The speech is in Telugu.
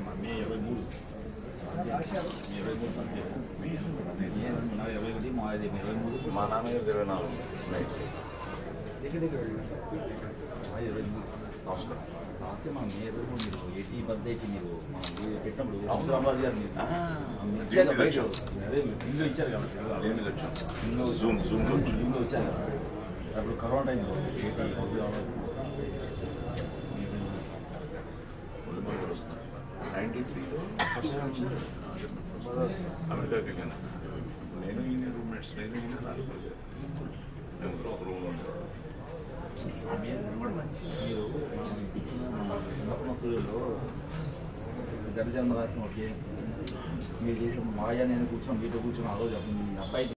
మా మే ఇరవై మూడు మే ఇరవై మూడు అంతే మే నా ఇరవై ఒకటి మా ఇది ఇరవై మూడు మా నాన్నగారు ఇరవై నాలుగు నైట్ మా ఇరవై మూడు నమస్కారం రాత్రి మా మే ఇరవై మూడు మీరు ఎయిటీ బర్త్డేకి మీరు పెట్టినప్పుడు. రామరాజు గారు మీరు. ఇచ్చారు బయట. అదే ఇచ్చారు వచ్చాం ఇంట్లో జూమ్ వచ్చాం ఇంట్లో వచ్చారు అప్పుడు కరోనా టైంలో ఎయిటీ నైంటీ త్రీలో ఫస్ట్ వచ్చారు అమెరికాకి వెళ్ళాను. నేను ఈయన రూమ్మేట్స్ నేను ఈయన రాలేదు మేము ఒక రూమ్లో ఉంటాం మీరు ఉన్నప్పుడు గర్జన రాసిన ఒక మీరు చేసిన మాయా నేను కూర్చొని వీటిలో కూర్చొని ఆ రోజు మీ అబ్బాయి